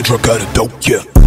the drug out of dope, yeah.